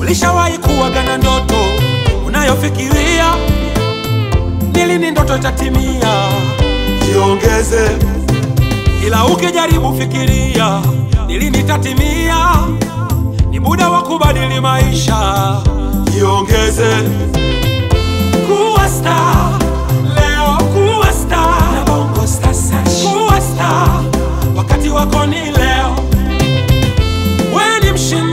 Ulishawahi kuwaga na ndoto unayofikiria ni lini ndoto itatimia? Jiongeze, ila ukijaribu fikiria ni lini itatimia. Ni muda wa kubadili maisha. Jiongeze, kuwa star leo, kuwa star na Bongo Star Search. Kuwa star, wakati wako ni leo. We ni mshindi